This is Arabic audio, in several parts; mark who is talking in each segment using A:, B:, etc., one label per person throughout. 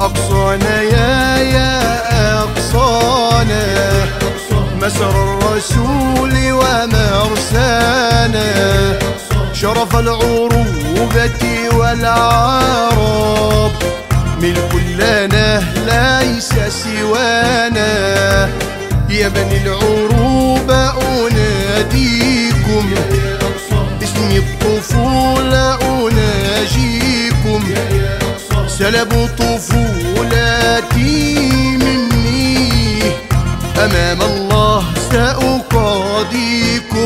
A: أقصانا يا يا أقصانا. مسر الرسول ومرسانا. شرف العروبة والعرب. ملك لنا ليس سوانا. يا بني العروبة أناديكم. اسم الطفولة سلبوا طفولتي مني. أمام الله سأقاضيكم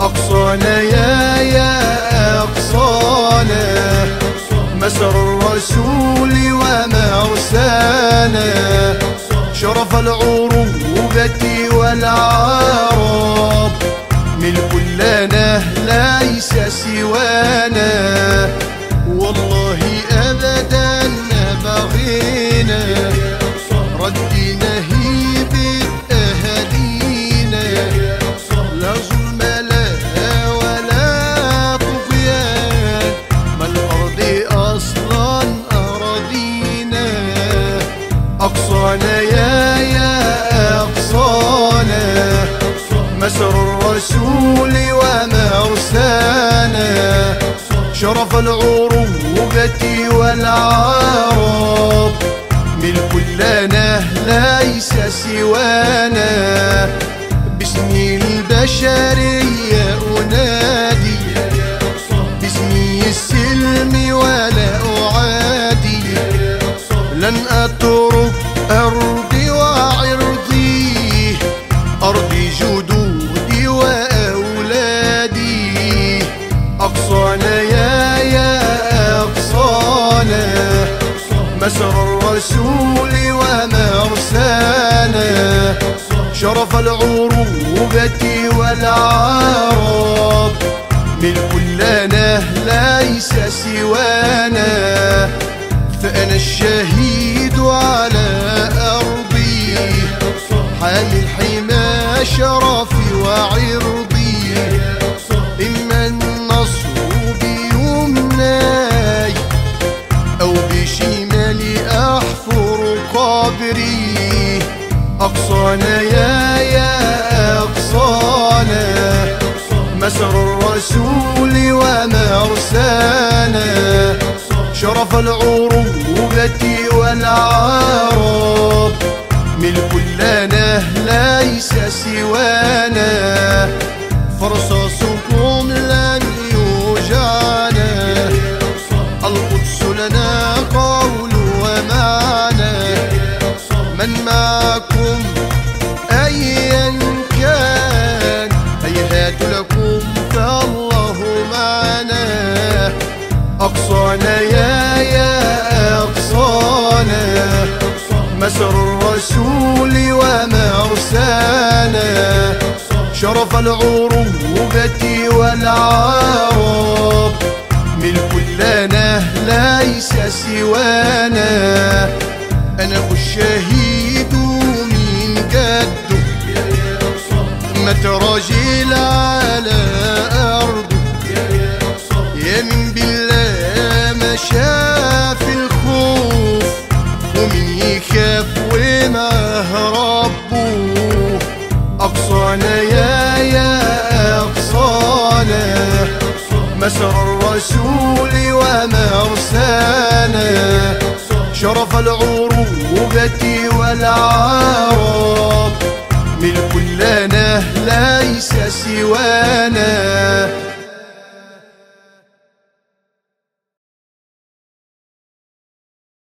A: أقصانا يا يا أقصانا. مسر الرسول ومرسانا شرف العروبة والعرب. ملك لنا ليس سوانا. شرف العروبة والعرب. ملك لنا ليس سوانا. باسم البشرية أنادي باسمي السلم ولا أعادي. لن أترك أرضي مسر الرسول ومرسانا شرف العروبة والعرب. ملك لنا ليس سوانا. فأنا الشهيد على أرضي. حامل حمى شرفي وعرضي قبري أقصانا يا يا أقصانا. مسر الرسول ومرسانا شرف العروبة والعرب. أقصانا يا يا أقصانا. مسر الرسول ومرسانا شرف العروبة والعرب. ملك لنا ليس سوانا. أنا الشهيد من جده مت راجل شاف الخوف ومن يخاف ومعه ربه. أقصانا يا يا أقصانا مسر الرسول ومرسانا شرف العروبة والعرب ملك لنا ليس سوانا.